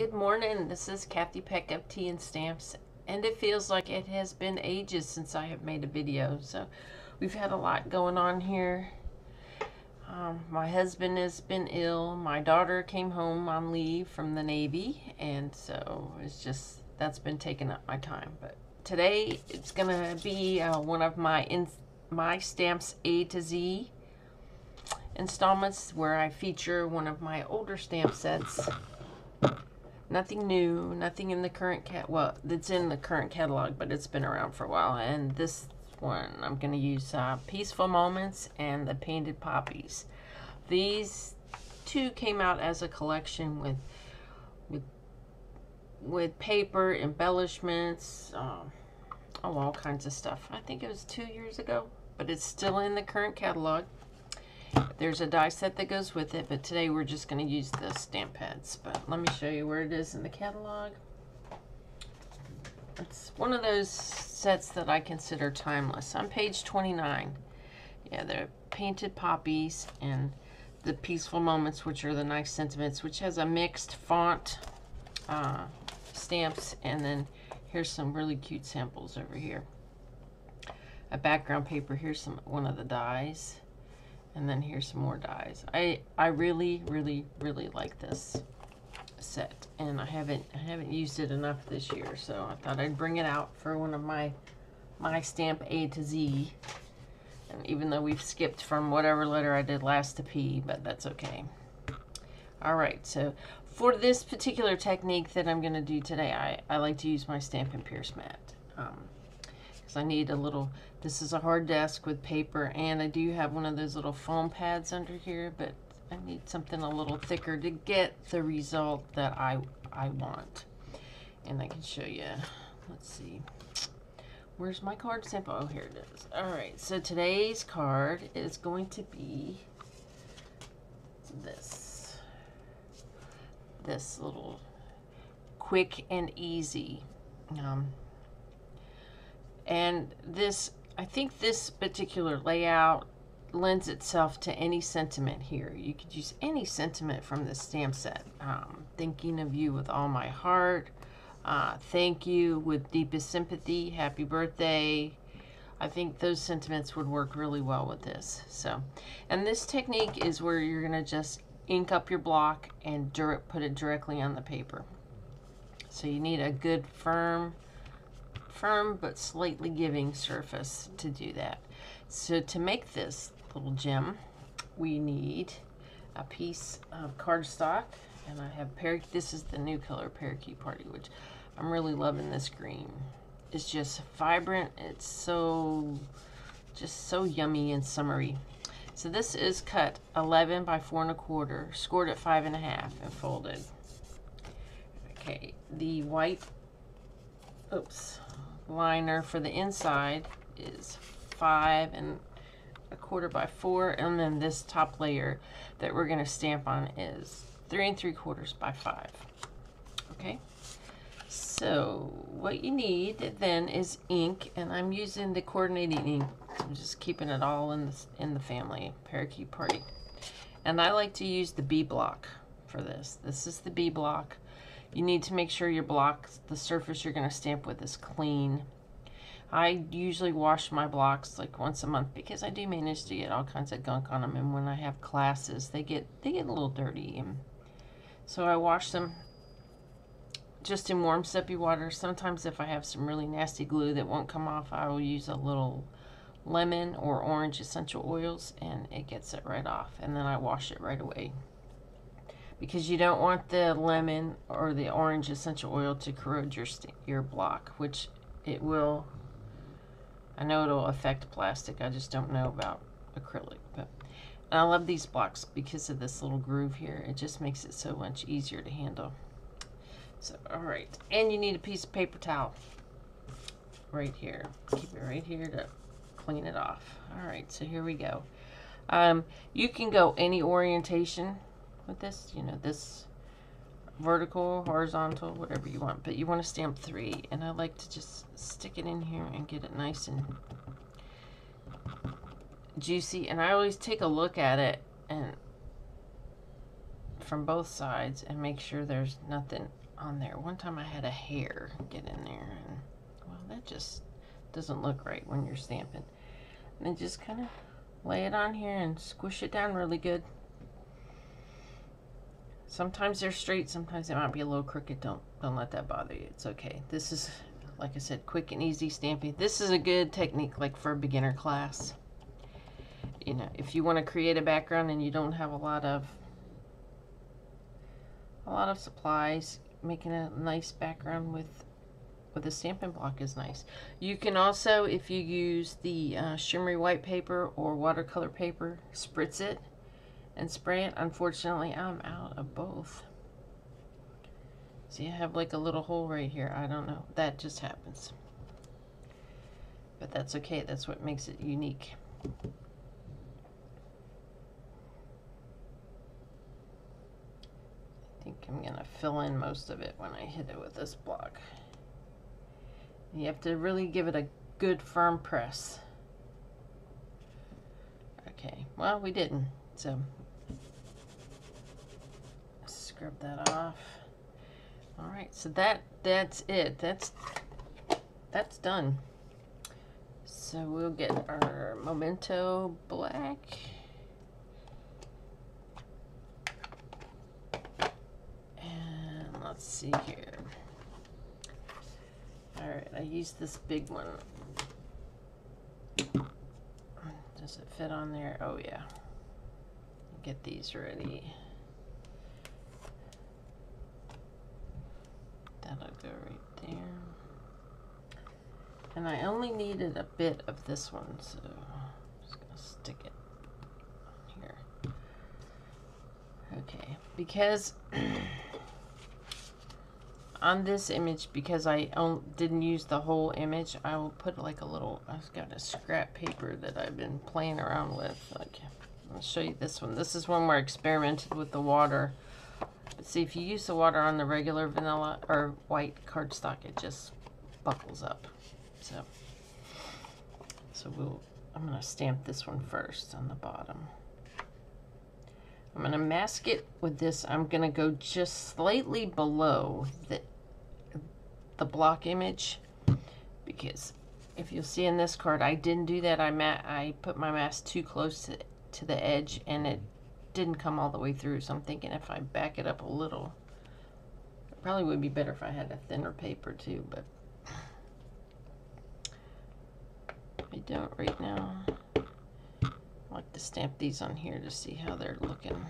Good morning. This is Cathy Peck of Tea and Stamps, and it feels like it has been ages since I have made a video. So we've had a lot going on here. Um, my husband has been ill. My daughter came home on leave from the Navy, and so it's just that's been taking up my time. But today it's gonna be uh, one of my in my stamps A to Z installments where I feature one of my older stamp sets Nothing new, nothing in the current cat. Well, it's in the current catalog, but it's been around for a while. And this one, I'm going to use uh, Peaceful Moments and the Painted Poppies. These two came out as a collection with with with paper embellishments, um, oh, all kinds of stuff. I think it was two years ago, but it's still in the current catalog. There's a die set that goes with it, but today we're just going to use the stamp pads. But let me show you where it is in the catalog. It's one of those sets that I consider timeless. On page 29, yeah, they're painted poppies and the peaceful moments, which are the nice sentiments, which has a mixed font uh, stamps, and then here's some really cute samples over here. A background paper, here's some one of the dies. And then here's some more dies. I, I really, really, really like this set. And I haven't I haven't used it enough this year, so I thought I'd bring it out for one of my my stamp A to Z. And even though we've skipped from whatever letter I did last to P, but that's okay. All right, so for this particular technique that I'm going to do today, I, I like to use my Stampin' Pierce mat. Um, because I need a little, this is a hard desk with paper and I do have one of those little foam pads under here, but I need something a little thicker to get the result that I, I want. And I can show you, let's see, where's my card sample? Oh, here it is. All right, so today's card is going to be this, this little quick and easy. Um, and this, I think this particular layout lends itself to any sentiment here. You could use any sentiment from this stamp set. Um, thinking of you with all my heart. Uh, thank you with deepest sympathy. Happy birthday. I think those sentiments would work really well with this. So, and this technique is where you're going to just ink up your block and put it directly on the paper. So you need a good firm firm but slightly giving surface to do that. So to make this little gem, we need a piece of cardstock, and I have parakeet. This is the new color parakeet party, which I'm really loving this green. It's just vibrant. It's so, just so yummy and summery. So this is cut 11 by four and a quarter, scored at five and a half, and folded. Okay, the white, oops, liner for the inside is five and a quarter by four and then this top layer that we're going to stamp on is three and three quarters by five. Okay? So what you need then is ink and I'm using the coordinating ink. I'm just keeping it all in the, in the family parakeet party. And I like to use the B block for this. This is the B block you need to make sure your block, the surface you're going to stamp with is clean. I usually wash my blocks like once a month because I do manage to get all kinds of gunk on them and when I have classes they get they get a little dirty and so I wash them just in warm soapy water. Sometimes if I have some really nasty glue that won't come off I will use a little lemon or orange essential oils and it gets it right off and then I wash it right away because you don't want the lemon or the orange essential oil to corrode your your block, which it will. I know it'll affect plastic. I just don't know about acrylic. But I love these blocks because of this little groove here. It just makes it so much easier to handle. So, all right. And you need a piece of paper towel right here. Keep it right here to clean it off. All right, so here we go. Um, you can go any orientation with this, you know, this vertical, horizontal, whatever you want, but you want to stamp three, and I like to just stick it in here and get it nice and juicy, and I always take a look at it and from both sides and make sure there's nothing on there. One time I had a hair get in there and well that just doesn't look right when you're stamping. And then just kind of lay it on here and squish it down really good. Sometimes they're straight, sometimes they might be a little crooked. Don't don't let that bother you. It's okay. This is like I said, quick and easy stamping. This is a good technique like for a beginner class. You know, if you want to create a background and you don't have a lot of a lot of supplies, making a nice background with with a stamping block is nice. You can also, if you use the uh, shimmery white paper or watercolor paper, spritz it and spray it. Unfortunately, I'm out of both. See, I have like a little hole right here. I don't know. That just happens. But that's okay. That's what makes it unique. I think I'm going to fill in most of it when I hit it with this block. You have to really give it a good firm press. Okay, well we didn't, so scrub that off. All right, so that that's it. That's that's done. So we'll get our Memento Black. And let's see here. Alright, I used this big one. Does it fit on there? Oh yeah. Get these ready. Go right there. And I only needed a bit of this one, so I'm just gonna stick it here. Okay, because on this image, because I didn't use the whole image, I will put like a little, I've got a scrap paper that I've been playing around with. Like, I'll show you this one. This is one where I experimented with the water. But see, if you use the water on the regular vanilla or white cardstock, it just buckles up. So, so we'll, I'm going to stamp this one first on the bottom. I'm going to mask it with this. I'm going to go just slightly below the, the block image because if you'll see in this card, I didn't do that. I I put my mask too close to, to the edge and it didn't come all the way through. So I'm thinking if I back it up a little, it probably would be better if I had a thinner paper too, but I don't right now. I like to stamp these on here to see how they're looking.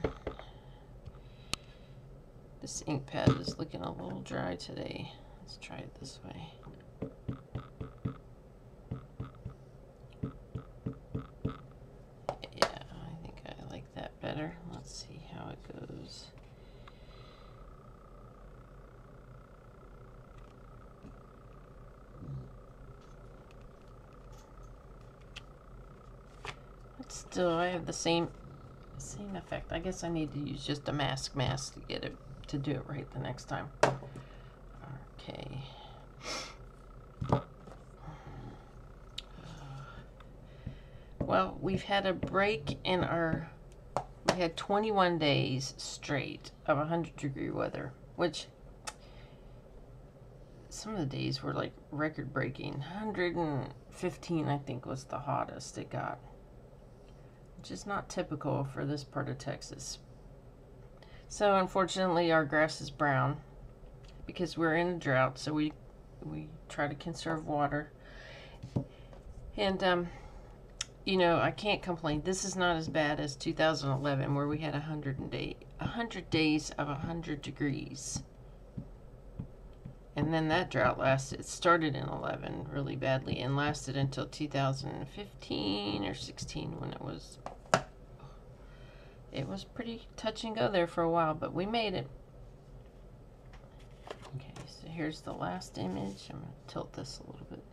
This ink pad is looking a little dry today. Let's try it this way. Yeah, I think I like that better. Let's see how it goes. But still, I have the same same effect. I guess I need to use just a mask mask to get it to do it right the next time. Okay. Well, we've had a break in our, we had 21 days straight of 100 degree weather, which some of the days were like record breaking. 115, I think, was the hottest it got, which is not typical for this part of Texas. So unfortunately, our grass is brown because we're in a drought, so we we try to conserve water. And um, you know, I can't complain. This is not as bad as 2011, where we had 100 day, 100 days of 100 degrees. And then that drought lasted, it started in 11 really badly and lasted until 2015 or 16 when it was, it was pretty touch and go there for a while, but we made it. Okay, so here's the last image. I'm going to tilt this a little bit.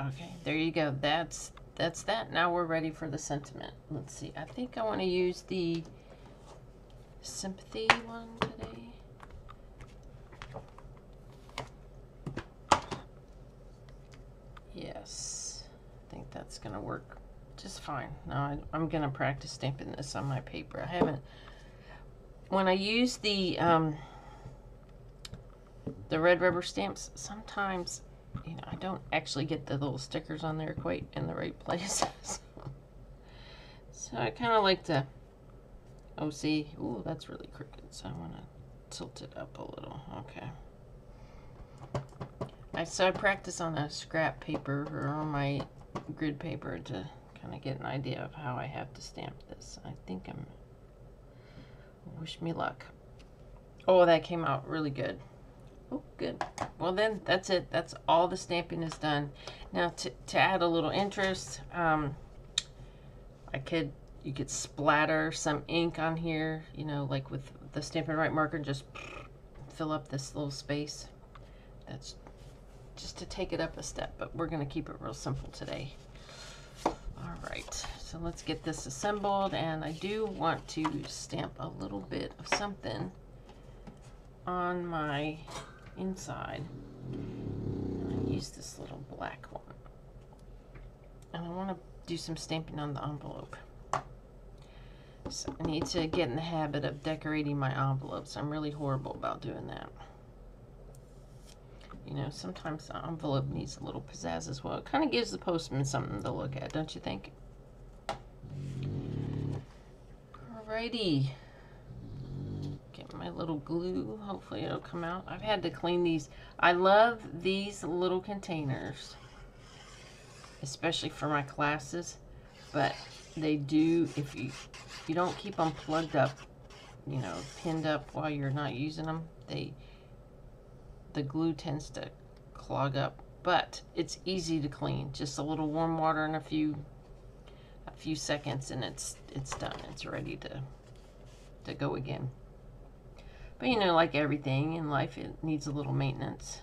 Okay, there you go. That's that's that. Now we're ready for the sentiment. Let's see. I think I want to use the sympathy one today. Yes, I think that's going to work just fine. Now I, I'm going to practice stamping this on my paper. I haven't, when I use the, um, the red rubber stamps, sometimes, you know, I don't actually get the little stickers on there quite in the right places. so I kind of like to, oh, see, ooh, that's really crooked, so I want to tilt it up a little. Okay. I, so I practice on a scrap paper or on my grid paper to kind of get an idea of how I have to stamp this. I think I'm, wish me luck. Oh, that came out really good. Oh, good. Well then, that's it. That's all the stamping is done. Now, to, to add a little interest, um, I could, you could splatter some ink on here, you know, like with the Stampin' Write marker, just fill up this little space. That's just to take it up a step, but we're going to keep it real simple today. All right, so let's get this assembled, and I do want to stamp a little bit of something on my inside. I use this little black one. And I want to do some stamping on the envelope. So I need to get in the habit of decorating my envelopes. I'm really horrible about doing that. You know, sometimes the envelope needs a little pizzazz as well. It kind of gives the postman something to look at, don't you think? Alrighty. My little glue. Hopefully it'll come out. I've had to clean these. I love these little containers. Especially for my classes. But they do, if you, if you don't keep them plugged up, you know, pinned up while you're not using them, they the glue tends to clog up but it's easy to clean just a little warm water and a few a few seconds and it's it's done it's ready to to go again but you know like everything in life it needs a little maintenance.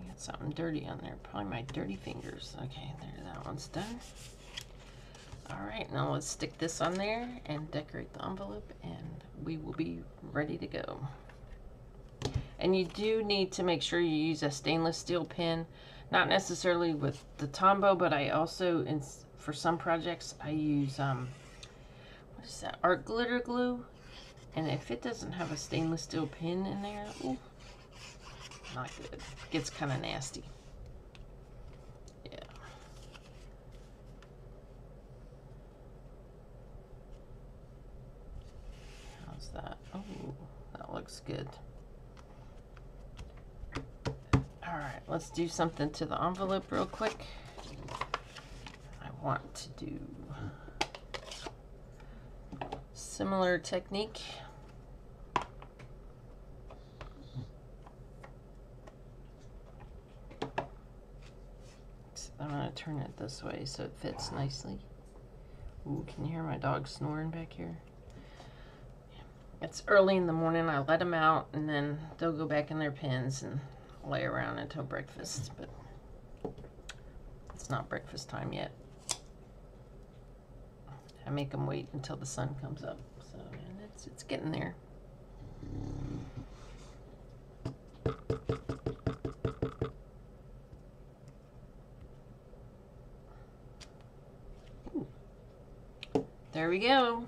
I got something dirty on there. Probably my dirty fingers. Okay there that one's done. All right now let's stick this on there and decorate the envelope and we will be ready to go. And you do need to make sure you use a stainless steel pin, not necessarily with the Tombow, but I also, for some projects, I use, um, what is that, art glitter glue. And if it doesn't have a stainless steel pin in there, ooh, not good. Gets kind of nasty. Yeah. How's that? Oh, that looks good. All right, let's do something to the envelope real quick. I want to do similar technique. I'm going to turn it this way so it fits nicely. Ooh, can you hear my dog snoring back here? It's early in the morning. I let them out and then they'll go back in their pens and lay around until breakfast, but it's not breakfast time yet. I make them wait until the sun comes up, it's it's getting there. There we go.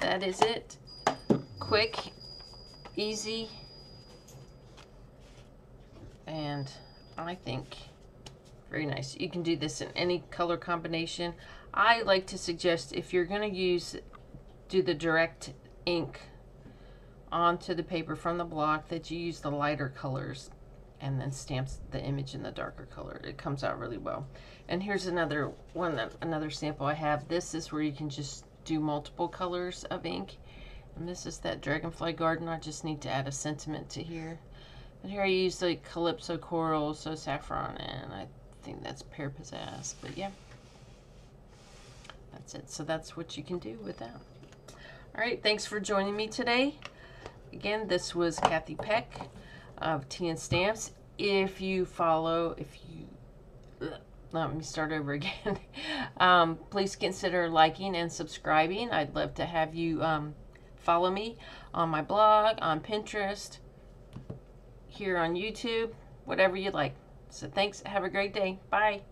That is it. Quick, easy, and I think very nice. You can do this in any color combination. I like to suggest if you're going to use, do the direct ink onto the paper from the block that you use the lighter colors and then stamps the image in the darker color. It comes out really well. And here's another one, that, another sample I have. This is where you can just do multiple colors of ink. And this is that Dragonfly Garden. I just need to add a sentiment to here. But here I use like Calypso Coral, so Saffron, and I think that's Pear Pizzazz. But yeah, that's it. So that's what you can do with that. All right, thanks for joining me today. Again, this was Cathy Peck of and Stamps. If you follow, if you, let me start over again. um, please consider liking and subscribing. I'd love to have you um, follow me on my blog, on Pinterest, here on YouTube, whatever you like. So thanks. Have a great day. Bye.